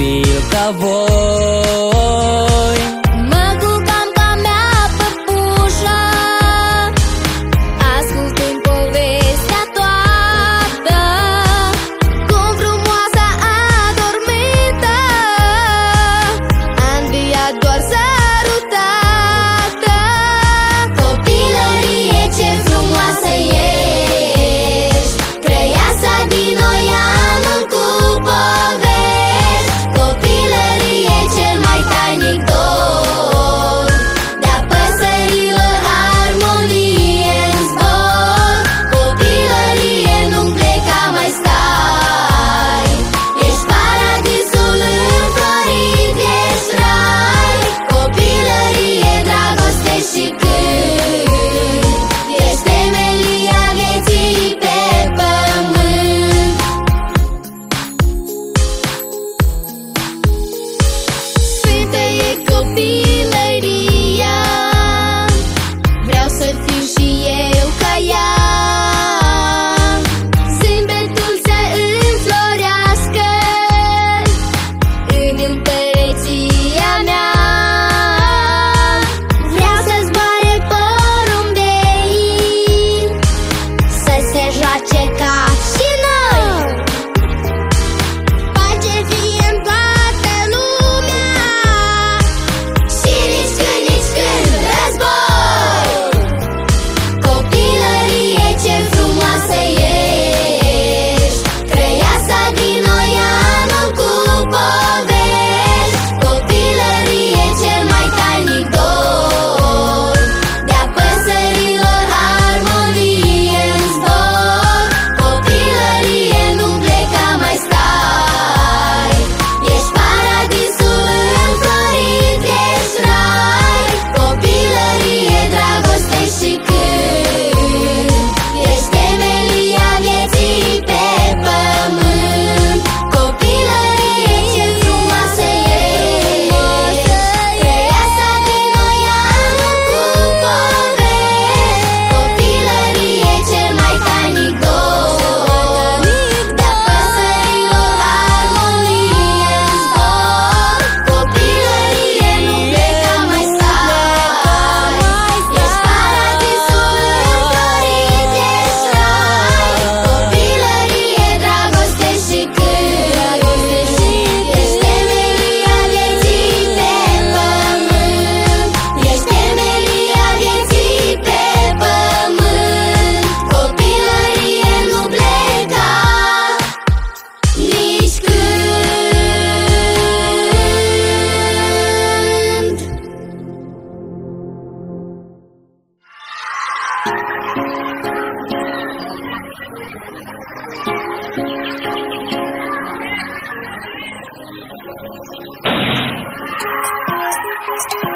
pilka voz Thank you.